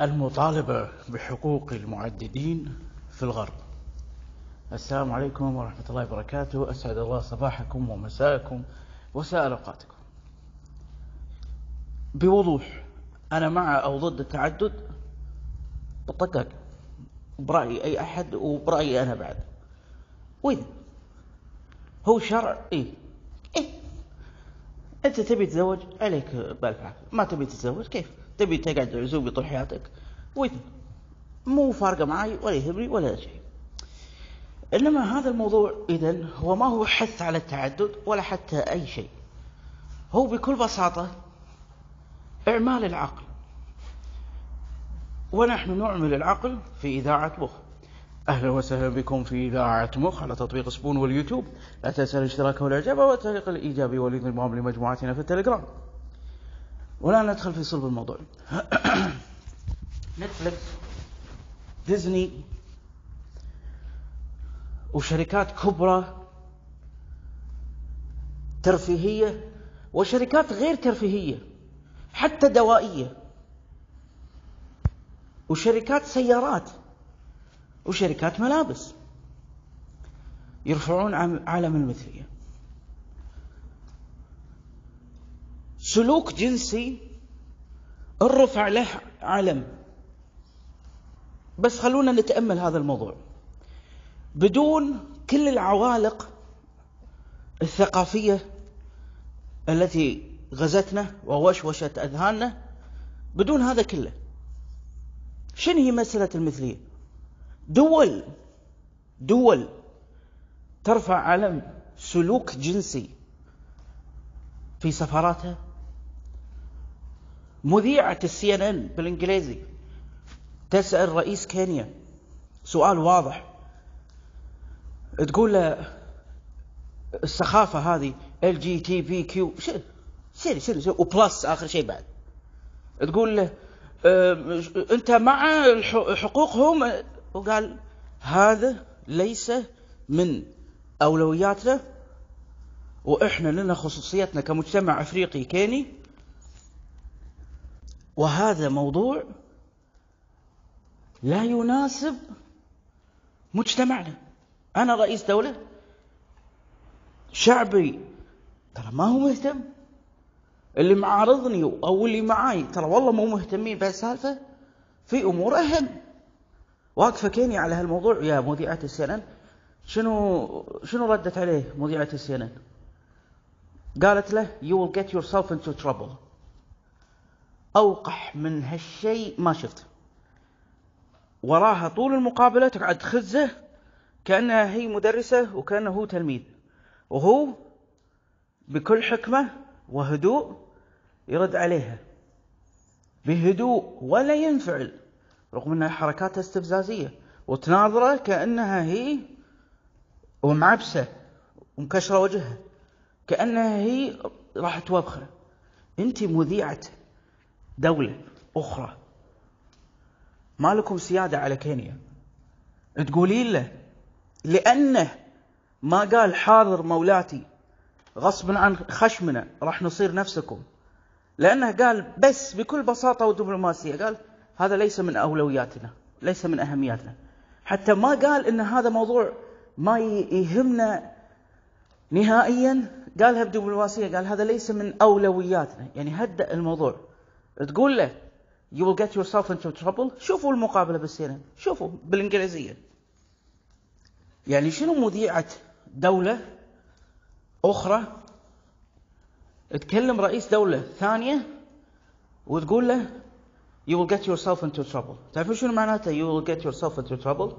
المطالبة بحقوق المعددين في الغرب. السلام عليكم ورحمة الله وبركاته. أسعد الله صباحكم ومساءكم وسائر أوقاتكم. بوضوح أنا مع أو ضد التعدد؟ بالطقاق برأي أي أحد وبرأيي أنا بعد. وإذا هو شرع؟ إيه. إيه. أنت تبي تتزوج؟ عليك بالك ما تبي تتزوج؟ كيف؟ تبي تقعد عزوبي طول حياتك. وإذا مو فارقة معي ولا يهمني ولا شيء. إنما هذا الموضوع إذا هو ما هو حث على التعدد ولا حتى أي شيء. هو بكل بساطة إعمال العقل. ونحن نعمل العقل في إذاعة مخ. أهلا وسهلا بكم في إذاعة مخ على تطبيق سبون واليوتيوب. لا تنسى الاشتراك والإعجاب والتعليق الإيجابي والانضمام لمجموعتنا في التليجرام. والآن ندخل في صلب الموضوع. نتفلكس ديزني وشركات كبرى ترفيهية وشركات غير ترفيهية حتى دوائية وشركات سيارات وشركات ملابس يرفعون عالم المثلية. سلوك جنسي الرفع له علم. بس خلونا نتأمل هذا الموضوع. بدون كل العوالق الثقافية التي غزتنا ووشوشت أذهاننا بدون هذا كله شنو هي مسألة المثلية؟ دول دول ترفع علم سلوك جنسي في سفاراتها؟ مذيعة السي إن إن بالإنجليزي. تسأل رئيس كينيا. سؤال واضح. تقول له السخافة هذه إل جي تي بي كيو شنو؟ شنو شنو و plus آخر شيء بعد. تقول له أنت مع حقوقهم؟ وقال هذا ليس من أولوياتنا وإحنا لنا خصوصيتنا كمجتمع أفريقي كيني. وهذا موضوع لا يناسب مجتمعنا. أنا رئيس دولة شعبي ترى ما هو مهتم؟ اللي معارضني أو اللي معاي ترى والله مو مهتمين بهالسالفه في أمور أهم. واقفة كيني على هالموضوع يا مذيعة السي شنو شنو ردت عليه مذيعة السي قالت له you will get yourself into trouble. أوقح من هالشيء ما شفته وراها طول المقابلة تقعد تخزه كأنها هي مدرسة وكأنه هو تلميذ. وهو بكل حكمة وهدوء يرد عليها. بهدوء ولا ينفعل رغم إنها حركاتها استفزازية. وتناظره كأنها هي ومعبسة ومكشرة وجهها. كأنها هي راح توبخه. أنت مذيعة. دولة أخرى. ما لكم سيادة على كينيا. تقولين له لأنه ما قال حاضر مولاتي غصبا عن خشمنا راح نصير نفسكم. لأنه قال بس بكل بساطة ودبلوماسية قال هذا ليس من أولوياتنا ليس من أهمياتنا. حتى ما قال إن هذا موضوع ما يهمنا نهائيا قالها بدبلوماسية قال هذا ليس من أولوياتنا. يعني هدأ الموضوع. تقول له you will get yourself into trouble. شوفوا المقابلة بالسينما. شوفوا بالإنجليزية. يعني شنو مذيعة دولة أخرى تكلم رئيس دولة ثانية وتقول له you will get yourself into trouble. تعرفون شنو معناته you will get yourself into trouble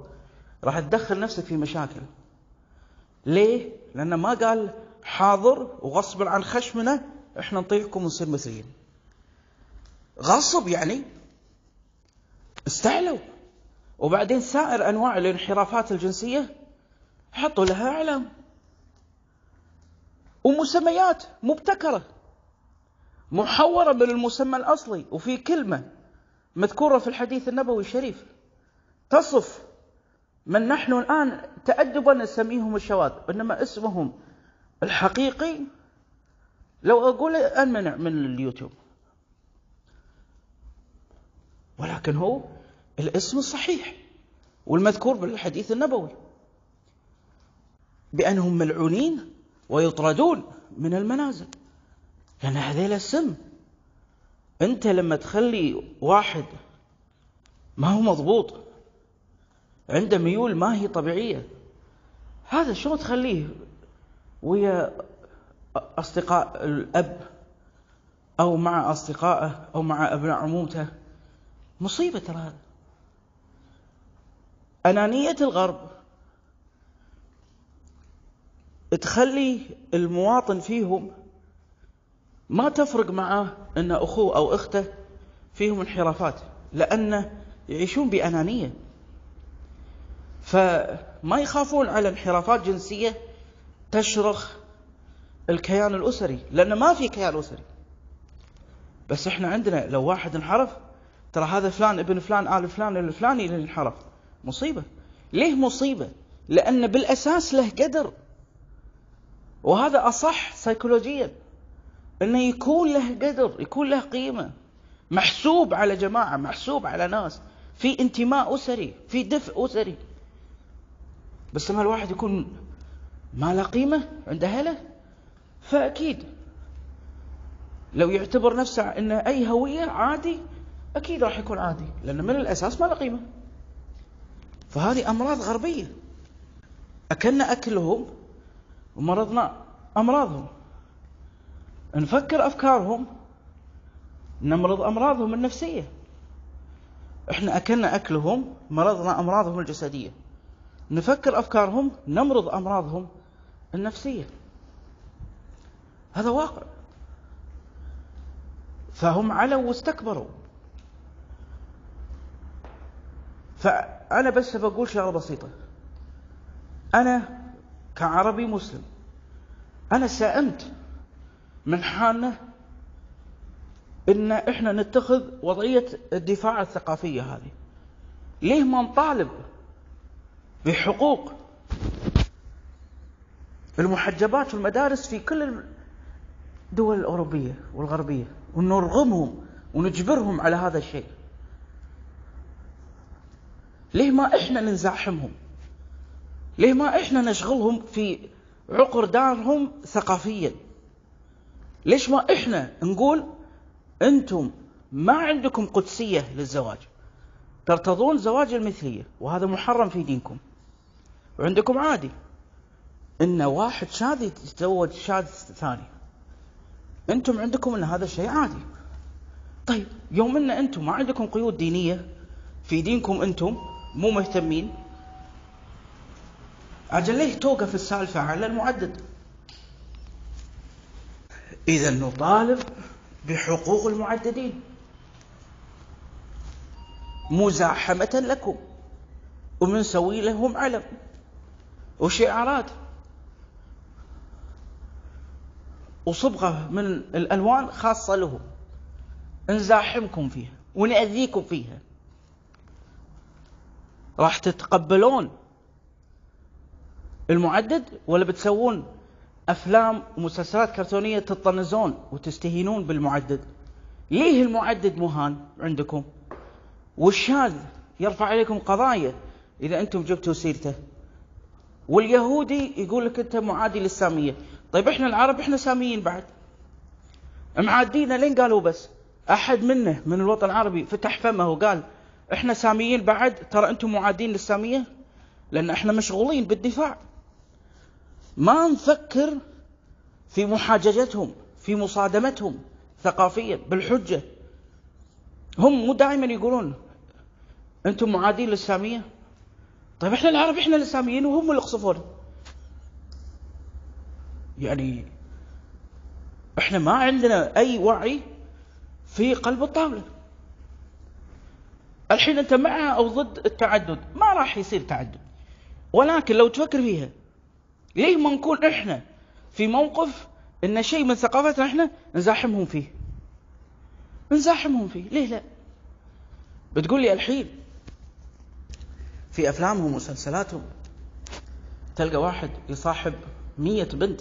راح تدخل نفسك في مشاكل. ليه؟ لأنه ما قال حاضر وغصبا عن خشمنا إحنا نطيعكم ونصير مثليين. غصب يعني. استعلوا. وبعدين سائر أنواع الانحرافات الجنسية حطوا لها إعلام. ومسميات مبتكرة. محورة من المسمى الأصلي. وفي كلمة مذكورة في الحديث النبوي الشريف. تصف من نحن الآن تأدبا نسميهم الشواذ. إنما اسمهم الحقيقي. لو أقول أنمنع من اليوتيوب. ولكن هو الاسم الصحيح والمذكور بالحديث النبوي بأنهم ملعونين ويطردون من المنازل. لأن هذيل السم أنت لما تخلي واحد ما هو مضبوط عنده ميول ما هي طبيعية هذا شو تخليه ويا أصدقاء الأب أو مع أصدقائه أو مع أبناء عمومته مصيبة ترى. هذا أنانية الغرب تخلي المواطن فيهم ما تفرق معه أن أخوه أو أخته فيهم انحرافات لأن يعيشون بأنانية. فما يخافون على انحرافات جنسية تشرخ الكيان الأسري لأن ما في كيان أسري. بس إحنا عندنا لو واحد انحرف ترى هذا فلان ابن فلان آل فلان الفلاني اللي انحرف مصيبة. ليه مصيبة؟ لأن بالأساس له قدر. وهذا أصح سيكولوجيا أنه يكون له قدر يكون له قيمة. محسوب على جماعة محسوب على ناس. في انتماء أسري في دفء أسري. بس لما الواحد يكون ما له قيمة عند أهله فأكيد لو يعتبر نفسه أنه أي هوية عادي أكيد راح يكون عادي لأن من الأساس ما له قيمة. فهذه أمراض غربية. أكلنا أكلهم ومرضنا أمراضهم. نفكر أفكارهم نمرض أمراضهم النفسية. إحنا أكلنا أكلهم مرضنا أمراضهم الجسدية. نفكر أفكارهم نمرض أمراضهم النفسية. هذا واقع. فهم علوا واستكبروا. فأنا بس بقول شغلة بسيطة. أنا كعربي مسلم أنا سأمت من حالنا إن إحنا نتخذ وضعية الدفاع الثقافية هذه. ليه ما نطالب بحقوق المحجبات في المدارس في كل الدول الأوروبية والغربية ونرغمهم ونجبرهم على هذا الشيء؟ ليه ما إحنا نزاحمهم ليه ما إحنا نشغلهم في عقر دارهم ثقافيا؟ ليش ما إحنا نقول أنتم ما عندكم قدسية للزواج؟ ترتضون زواج المثلية وهذا محرم في دينكم. وعندكم عادي. إن واحد شاذ يتزوج شاذ ثاني. أنتم عندكم إن هذا الشيء عادي. طيب يوم إن أنتم ما عندكم قيود دينية في دينكم أنتم مو مهتمين. أجل ليه توقف السالفة على المعدد. إذا نطالب بحقوق المعددين. مزاحمة لكم. ومنسوي لهم علم. وشعارات وصبغة من الألوان خاصة له نزاحمكم فيها. ونأذيكم فيها. راح تتقبلون المعدد ولا بتسوون أفلام ومسلسلات كرتونية تطنزون وتستهينون بالمعدد؟ ليه المعدد مهان عندكم؟ والشاذ يرفع عليكم قضايا إذا أنتم جبتوا سيرته. واليهودي يقول لك أنت معادي للسامية. طيب إحنا العرب إحنا ساميين بعد. معادينا لين قالوا بس. أحد منه من الوطن العربي فتح فمه وقال إحنا ساميين بعد ترى أنتم معادين للسامية؟ لأن إحنا مشغولين بالدفاع. ما نفكر في محاججتهم في مصادمتهم ثقافيا بالحجة. هم مو دائما يقولون أنتم معادين للسامية؟ طيب إحنا العرب إحنا الاسلاميين وهم اللي يقصفون. يعني إحنا ما عندنا أي وعي في قلب الطاولة. الحين أنت مع أو ضد التعدد؟ ما راح يصير تعدد. ولكن لو تفكر فيها ليه ما نكون إحنا في موقف إن شيء من ثقافتنا إحنا نزاحمهم فيه؟ نزاحمهم فيه. ليه لا؟ بتقول لي الحين في أفلامهم ومسلسلاتهم تلقى واحد يصاحب مية بنت.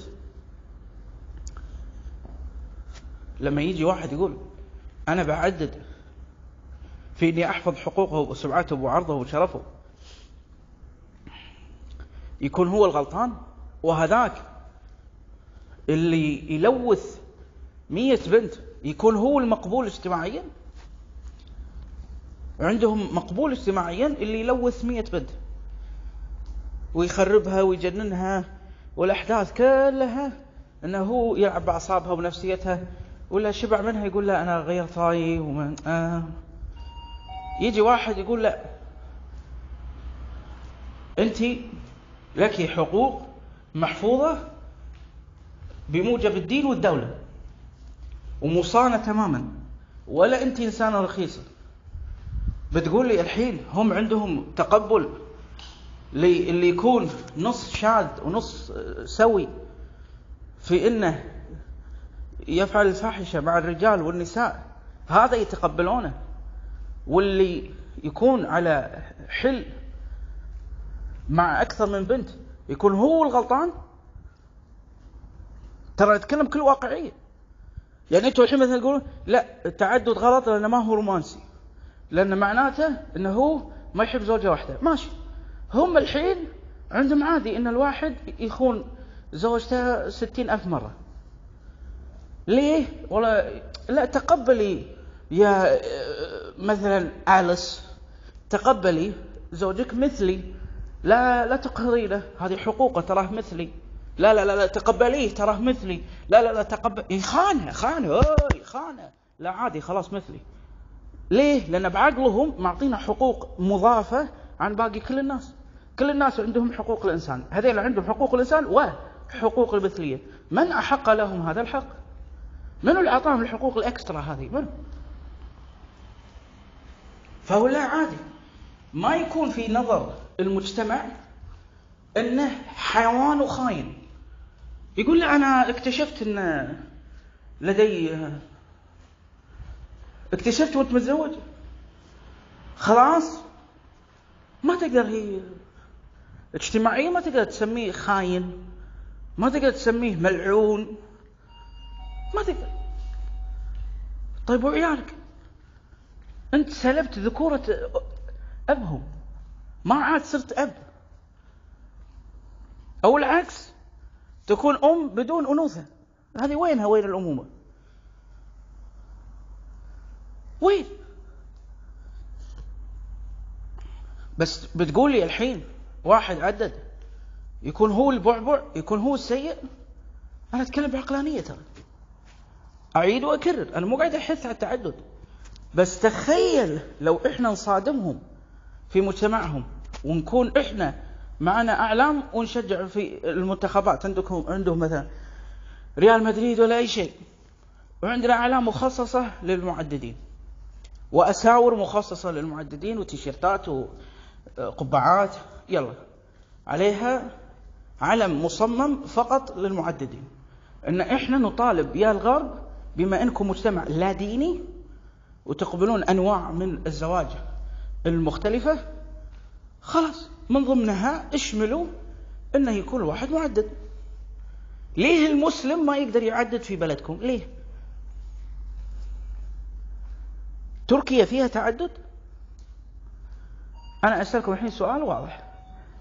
لما يجي واحد يقول أنا بعدد في إني أحفظ حقوقه وسمعته وعرضه وشرفه. يكون هو الغلطان وهذاك اللي يلوث مية بنت يكون هو المقبول اجتماعيا. عندهم مقبول اجتماعيا اللي يلوث مية بنت ويخربها ويجننها والأحداث كلها أنه هو يلعب بأعصابها ونفسيتها ولا شبع منها يقول لا أنا غير طاي ومن آه. يجي واحد يقول لا. أنت لك حقوق محفوظة بموجب الدين والدولة. ومصانة تماما. ولا أنت إنسانة رخيصة. بتقول لي الحين هم عندهم تقبل اللي يكون نص شاذ ونص سوي في إنه يفعل الفاحشة مع الرجال والنساء. هذا يتقبلونه. واللي يكون على حل مع أكثر من بنت يكون هو الغلطان. ترى نتكلم بكل واقعية. يعني أنتم الحين مثلا تقولون لا التعدد غلط لأنه ما هو رومانسي. لأن معناته إنه هو ما يحب زوجة واحدة. ماشي. هم الحين عندهم عادي إن الواحد يخون زوجته ستين ألف مرة. ليه؟ ولا لا تقبلي يا مثلا آلس تقبلي زوجك مثلي. لا لا تقهري له. هذه حقوقه تراه مثلي. لا لا لا, تقبليه تراه مثلي. لا لا لا تقبل خانه خانه خانه. لا عادي خلاص مثلي. ليه؟ لأن بعقلهم معطينا حقوق مضافة عن باقي كل الناس. كل الناس عندهم حقوق الإنسان. هذول عندهم حقوق الإنسان وحقوق المثلية من أحق لهم هذا الحق؟ من اللي أعطاهم الحقوق الأكسترا هذه؟ من فهو لا عادي. ما يكون في نظر المجتمع إنه حيوان وخاين. يقول لي أنا اكتشفت إن لدي اكتشفت وأنت متزوج. خلاص. ما تقدر هي اجتماعيا ما تقدر تسميه خاين. ما تقدر تسميه ملعون. ما تقدر. طيب وعيالك؟ أنت سلبت ذكورة أبهم. ما عاد صرت أب. أو العكس تكون أم بدون أنوثة. هذه وينها؟ وين الأمومة. وين؟ بس بتقول لي الحين واحد عدد. يكون هو البعبع يكون هو السيء. أنا أتكلم بعقلانية ترى. أعيد وأكرر. أنا مو قاعد أحث على التعدد. بس تخيل لو إحنا نصادمهم في مجتمعهم ونكون إحنا معنا أعلام ونشجع في المنتخبات. عندكم عندهم مثلا ريال مدريد ولا أي شيء. وعندنا أعلام مخصصة للمعددين. وأساور مخصصة للمعددين وتيشيرتات وقبعات. يلا. عليها علم مصمم فقط للمعددين. إن إحنا نطالب يا الغرب بما إنكم مجتمع لا ديني وتقبلون أنواع من الزواج المختلفة خلاص. من ضمنها اشملوا إنه يكون الواحد معدد. ليه المسلم ما يقدر يعدد في بلدكم؟ ليه؟ تركيا فيها تعدد؟ أنا أسألكم الحين سؤال واضح.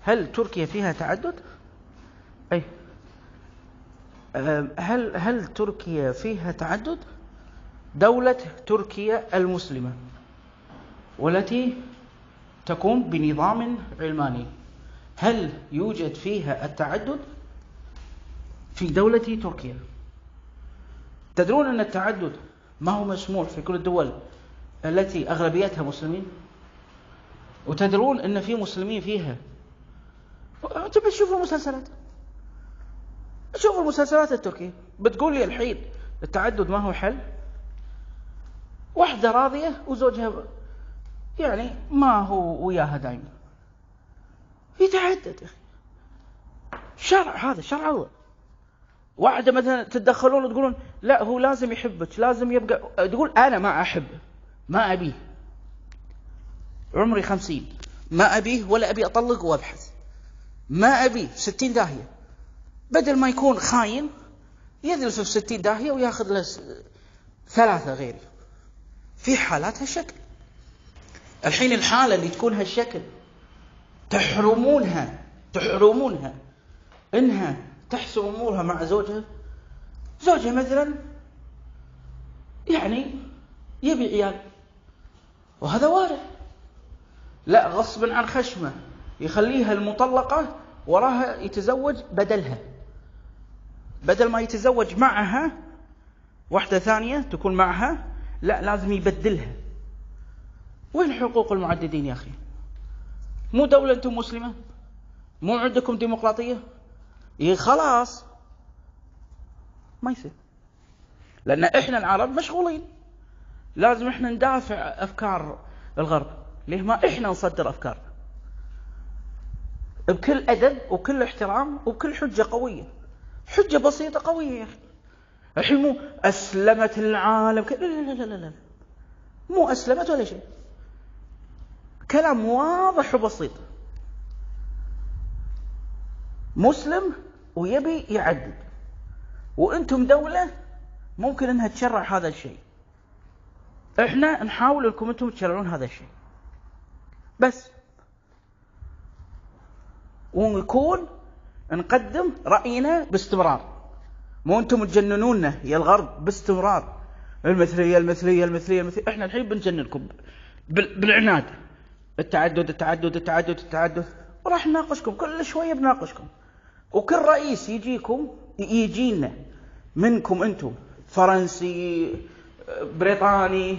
هل تركيا فيها تعدد؟ أي. هل هل تركيا فيها تعدد؟ دولة تركيا المسلمة والتي تقوم بنظام علماني. هل يوجد فيها التعدد؟ في دولة تركيا. تدرون أن التعدد ما هو مسموح في كل الدول التي أغلبيتها مسلمين؟ وتدرون أن في مسلمين فيها؟ تبي تشوفوا المسلسلات؟ شوفوا المسلسلات التركية. بتقول لي الحين التعدد ما هو حل؟ واحدة راضية وزوجها يعني ما هو وياها دائما يتعدد أخي. شرع هذا شرع الله واحدة مثلا تتدخلون وتقولون لا هو لازم يحبك لازم يبقى تقول أنا ما أحبه ما أبيه. عمري خمسين. ما أبيه ولا أبي أطلق وأبحث. ما أبيه ستين داهية. بدل ما يكون خاين يجلس في ستين داهية وياخذ له ثلاثة غيري. في حالات هالشكل. الحين الحالة اللي تكون هالشكل تحرمونها تحرمونها. إنها تحسم أمورها مع زوجها. زوجها مثلا يعني يبي عيال وهذا وارد لا غصبا عن خشمه يخليها المطلقة وراها يتزوج بدلها. بدل ما يتزوج معها واحدة ثانية تكون معها لا لازم يبدلها. وين حقوق المعددين يا أخي؟ مو دولة أنتم مسلمة؟ مو عندكم ديمقراطية؟ إيه خلاص. ما يصير. لأن إحنا العرب مشغولين. لازم إحنا ندافع أفكار الغرب. ليه ما إحنا نصدر أفكار؟ بكل أدب وكل احترام وبكل حجة قوية. حجة بسيطة قوية يا أخي. الحين مو أسلمت العالم. لا لا لا لا لا مو أسلمت ولا شيء. كلام واضح وبسيط. مسلم ويبي يعدد وأنتم دولة ممكن أنها تشرع هذا الشيء. إحنا نحاول لكم أنتم تشرعون هذا الشيء. بس. ونكون نقدم رأينا باستمرار. مو أنتم تجننونا يا الغرب باستمرار. المثلية المثلية المثلية, المثلية. إحنا الحين بنجننكم بالعناد. التعدد التعدد التعدد التعدد. وراح نناقشكم كل شوية بناقشكم وكل رئيس يجيكم يجينا. منكم أنتم. فرنسي بريطاني.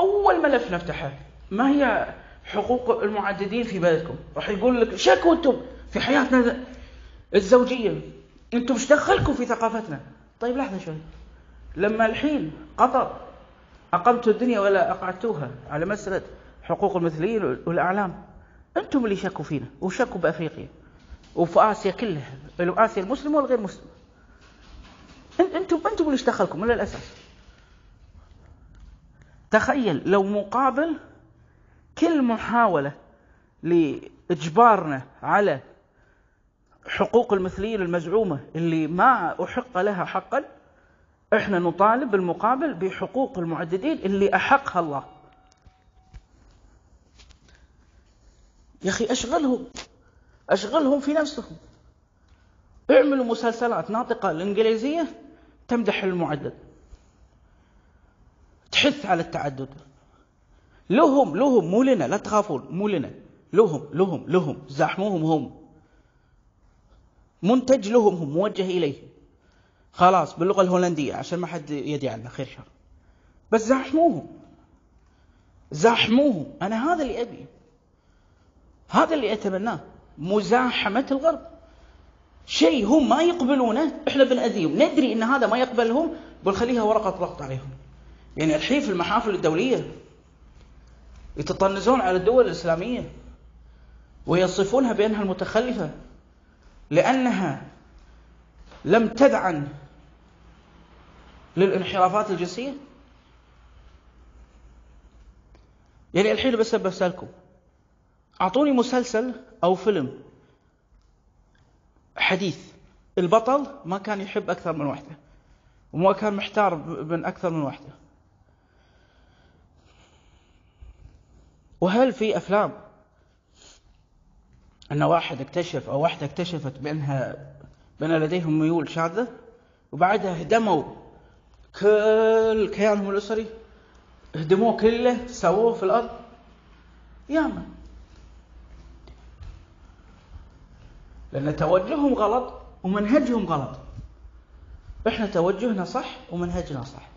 أول ملف نفتحه ما هي حقوق المعددين في بلدكم؟ راح يقول لك شكو أنتم في حياتنا الزوجية. أنتم إيش دخلكم في ثقافتنا؟ طيب لحظة شوي. لما الحين قطر أقمتوا الدنيا ولا أقعدتوها على مسألة حقوق المثليين والأعلام أنتم اللي شكوا فينا وشكوا بأفريقيا وفي آسيا كلها آسيا المسلمه والغير مسلمه أنتم أنتم اللي إيش دخلكم من الاساس تخيل لو مقابل كل محاولة لإجبارنا على حقوق المثليين المزعومة اللي ما أحق لها حقا إحنا نطالب بالمقابل بحقوق المعددين اللي أحقها الله. يا أخي أشغلهم أشغلهم في نفسهم. اعملوا مسلسلات ناطقة الإنجليزية تمدح المعدد تحث على التعدد. لهم لهم مو لنا لا تخافون مو لنا. لهم لهم لهم زاحموهم هم. منتج لهم هم موجه إليه. خلاص باللغة الهولندية عشان ما حد يدي عنا خير شر. بس زاحموهم. زاحموهم. أنا هذا اللي أبي. هذا اللي أتمناه. مزاحمة الغرب. شيء هم ما يقبلونه. إحنا بنأذيهم ندري إن هذا ما يقبلهم. بنخليها ورقة ضغط عليهم. يعني الحين في المحافل الدولية يتطنزون على الدول الإسلامية ويصفونها بأنها المتخلفة. لأنها لم تدعن للانحرافات الجنسية؟ يعني الحين بس بسألكم أعطوني مسلسل أو فيلم حديث البطل ما كان يحب أكثر من واحدة وما كان محتار من أكثر من واحدة. وهل في أفلام أن واحد اكتشف أو واحدة اكتشفت بأنها بأن لديهم ميول شاذة وبعدها هدموا كل كيانهم الأسري هدموه كله سووه في الأرض. ياما. لأن توجههم غلط ومنهجهم غلط. إحنا توجهنا صح ومنهجنا صح.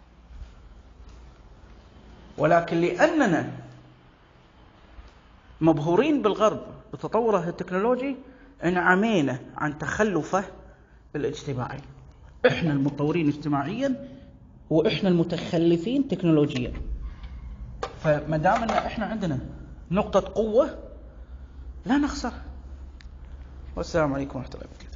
ولكن لأننا مبهورين بالغرب بتطوره التكنولوجي انعمينا عن تخلفه الاجتماعي. إحنا المتطورين اجتماعيا وإحنا المتخلفين تكنولوجيا. فما دام إن إحنا عندنا نقطة قوة لا نخسر. والسلام عليكم ورحمة الله وبركاته.